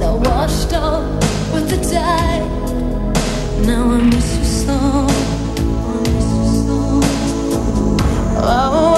that washed up with the tide. Now I miss you so. I miss you so. Oh.